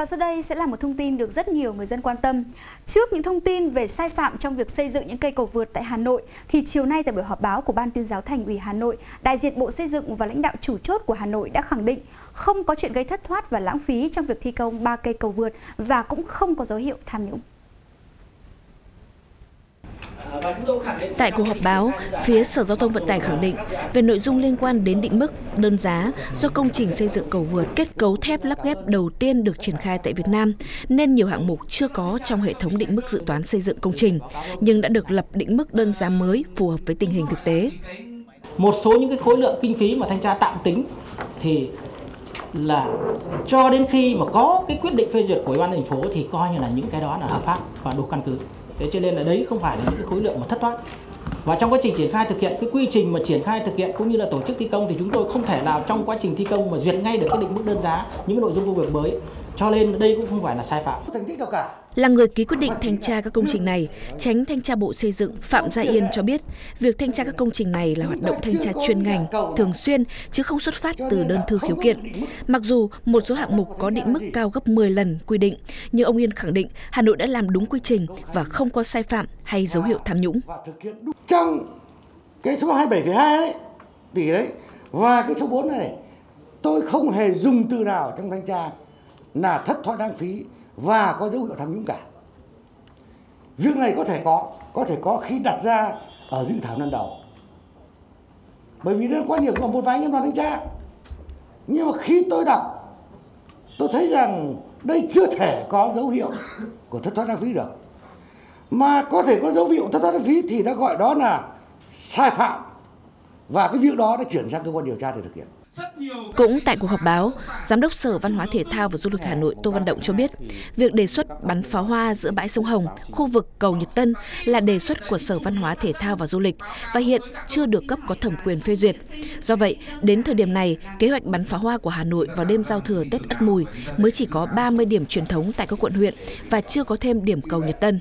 Và sau đây sẽ là một thông tin được rất nhiều người dân quan tâm. Trước những thông tin về sai phạm trong việc xây dựng những cây cầu vượt tại Hà Nội, thì chiều nay tại buổi họp báo của Ban tuyên giáo Thành ủy Hà Nội, đại diện Bộ Xây dựng và lãnh đạo chủ chốt của Hà Nội đã khẳng định không có chuyện gây thất thoát và lãng phí trong việc thi công ba cây cầu vượt và cũng không có dấu hiệu tham nhũng. Tại cuộc họp báo, phía Sở Giao thông Vận tải khẳng định về nội dung liên quan đến định mức, đơn giá do công trình xây dựng cầu vượt kết cấu thép lắp ghép đầu tiên được triển khai tại Việt Nam nên nhiều hạng mục chưa có trong hệ thống định mức dự toán xây dựng công trình, nhưng đã được lập định mức đơn giá mới phù hợp với tình hình thực tế. Một số những cái khối lượng kinh phí mà thanh tra tạm tính thì là cho đến khi mà có cái quyết định phê duyệt của ủy ban thành phố thì coi như là những cái đó là hợp pháp và đủ căn cứ thế cho nên là đấy không phải là những cái khối lượng mà thất thoát. Và trong quá trình triển khai thực hiện, cái quy trình mà triển khai thực hiện cũng như là tổ chức thi công thì chúng tôi không thể nào trong quá trình thi công mà duyệt ngay được cái định mức đơn giá, những cái nội dung công việc mới. Cho nên đây cũng không phải là sai phạm. Thành tích đâu cả là người ký quyết định thanh tra các công trình này, tránh thanh tra Bộ Xây dựng Phạm Gia Yên cho biết, việc thanh tra các công trình này là hoạt động thanh tra chuyên ngành, thường xuyên chứ không xuất phát từ đơn thư khiếu kiện. Mặc dù một số hạng mục có định mức cao gấp 10 lần quy định, nhưng ông Yên khẳng định Hà Nội đã làm đúng quy trình và không có sai phạm hay dấu hiệu tham nhũng. Trong cái số 27,2 tỷ đấy và cái số 4 này tôi không hề dùng từ nào trong thanh tra là thất thoát lãng phí và có dấu hiệu tham nhũng cả. Việc này có thể có có thể có khi đặt ra ở dự thảo lần đầu. Bởi vì đây quan điểm của một vài nhân đoàn thanh tra. Nhưng mà khi tôi đọc, tôi thấy rằng đây chưa thể có dấu hiệu của thất thoát lãng phí được. Mà có thể có dấu hiệu thất thoát lãng phí thì đã gọi đó là sai phạm. Và cái việc đó đã chuyển sang cơ quan điều tra để thực hiện cũng tại cuộc họp báo, Giám đốc Sở Văn hóa Thể thao và Du lịch Hà Nội Tô Văn Động cho biết, việc đề xuất bắn pháo hoa giữa bãi sông Hồng, khu vực cầu Nhật Tân là đề xuất của Sở Văn hóa Thể thao và Du lịch và hiện chưa được cấp có thẩm quyền phê duyệt. Do vậy, đến thời điểm này, kế hoạch bắn pháo hoa của Hà Nội vào đêm giao thừa Tết Ất Mùi mới chỉ có 30 điểm truyền thống tại các quận huyện và chưa có thêm điểm cầu Nhật Tân.